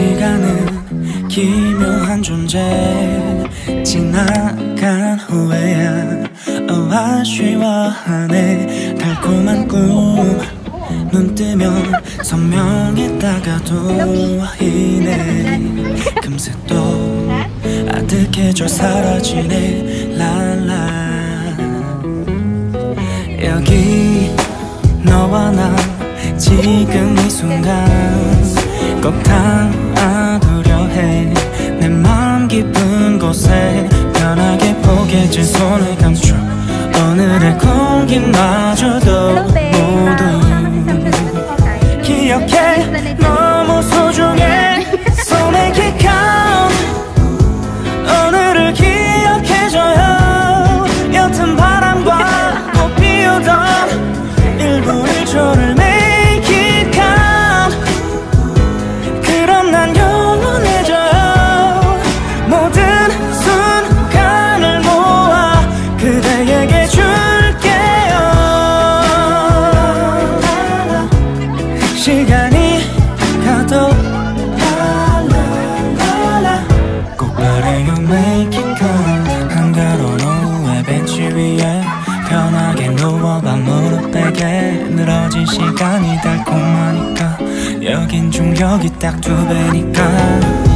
시간은 기묘한 존재. 지나간 후에야 어, 아쉬워하네. 달콤한 꿈 눈 뜨면 선명했다가도 희네. 금세 또 아득해져 사라지네. 랄라. 여기 너와 나 지금 이 순간 꼭담 포개진 손을 감춰 오늘의 공기마저도 make it count 한가로운 오후에 벤치 위에 편하게 누워봐 무릎 베게 늘어진 시간이 달콤하니까. 여긴 중력이 딱 두 배니까